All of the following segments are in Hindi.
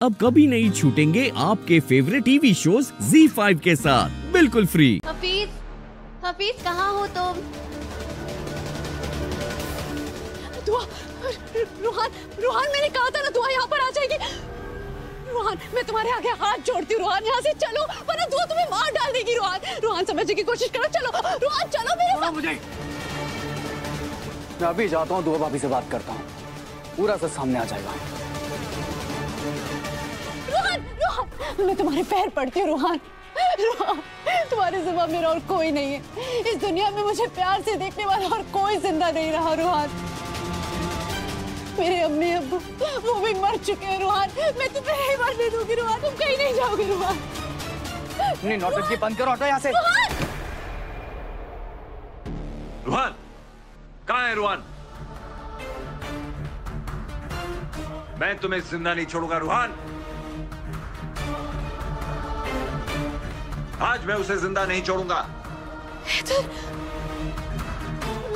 अब कभी नहीं छूटेंगे आपके फेवरेट टीवी शोज़ Z5 के साथ। बिल्कुल फ्री हफीज हफीज कहाँ हो तुम? दुआ रूहान रूहान मैंने कहा था ना दुआ यहाँ पर आ जाएगी। रूहान मैं तुम्हारे आगे हाथ जोड़ती हूँ रूहान यहाँ से चलो वरना दुआ तुम्हें मार डाल देगी रूहान। रूहान समझने की कोशिश करो चलो रूहान चलो मेरे साथ मुझे मैं अभी जाता हूँ दुआ भाभी से बात करता हूँ। पूरा सच सामने आ जाएगा। रूहान रूहान मैं तुम्हारे पैर पड़ती हूँ रूहान। रूहान तुम्हारे सिवा मेरा और कोई नहीं है। इस दुनिया में मुझे प्यार से देखने वाला और कोई ज़िंदा नहीं रहा रूहान। मेरे अम्मी अब्बू वो भी मर चुके हैं रूहान। मैं तुम्हें नहीं मरने दूँगी रूहान। तुम कहीं नहीं जाओगे रूहान। नहीं नौटंकी बंद करो हटो यहाँ से। रुहान कहाँ है रुहान? मैं तुम्हें ज़िंदा नहीं छोड़ूँगा रुहान। आज मैं उसे ज़िंदा नहीं छोड़ूँगा।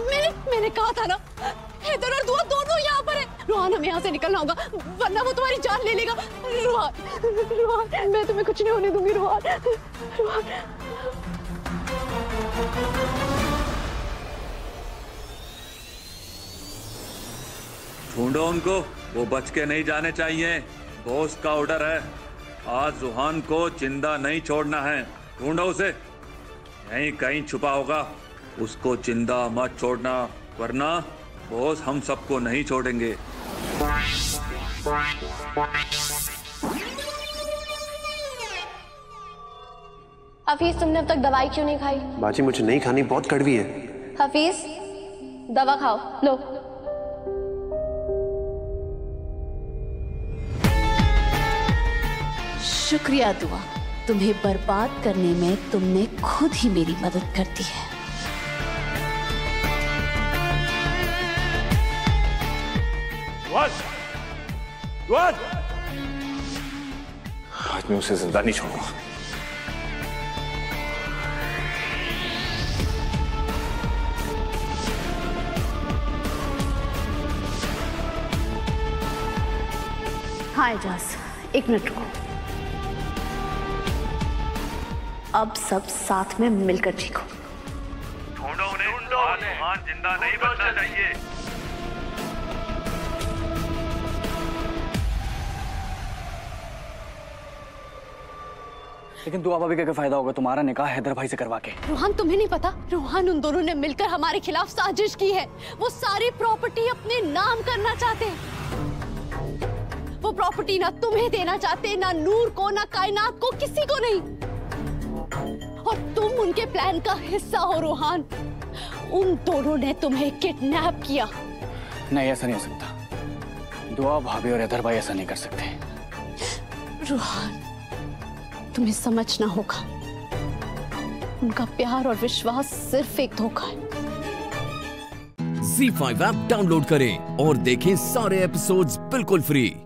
मैंने मैंने कहा था ना हैदर और दुआ दोनों यहाँ पर है। रुहान हमें यहाँ से निकलना होगा वरना वो तुम्हारी जान ले लेगा। रुहान रुहान मैं तुम्हें कुछ नहीं होने दूँगी रुहान रुहान। ढूंढो उनको वो बच के नहीं जाने चाहिए। बॉस का ऑर्डर है। आज जुहान को ज़िंदा नहीं छोड़ना है। ढूंढो उसे। यहीं कहीं छुपा होगा। उसको ज़िंदा मत छोड़ना वरना बॉस हम सबको नहीं छोड़ेंगे। हफीज तुमने अब तक दवाई क्यों नहीं खाई? बाजी मुझे नहीं खानी बहुत कड़वी है। हफीज दवा खाओ। लो। शुक्रिया दुआ। तुम्हें बर्बाद करने में तुमने खुद ही मेरी मदद कर दी है। आज मैं उसे ज़िंदा नहीं छोड़ूँगा। हाँ एजाज एक मिनट रुको। अब सब साथ में मिलकर चीखो ढूंढो उन्हें। जुहान ज़िंदा नहीं बचना चाहिए। लेकिन दुआ भाभी का क्या फ़ायदा होगा? तुम्हारा निकाह हैदर भाई से करवा के। रुहान तुम्हें नहीं पता? रुहान उन दोनों ने मिलकर हमारे खिलाफ साजिश की है। वो सारी प्रॉपर्टी अपने नाम करना चाहते हैं। वो प्रॉपर्टी ना तुम्हें देना चाहते ना नूर को ना कायनात को किसी को नहीं। और तुम उनके प्लान का हिस्सा हो रूहान। उन दोनों ने तुम्हें किडनैप किया। नहीं ऐसा नहीं हो सकता। दुआ भाभी और हैदर भाई ऐसा नहीं कर सकते। रूहान तुम्हें समझना होगा। उनका प्यार और विश्वास सिर्फ़ एक धोखा है। Z5 ऐप डाउनलोड करें और देखें सारे एपिसोड्स बिल्कुल फ्री